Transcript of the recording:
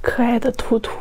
可爱的兔兔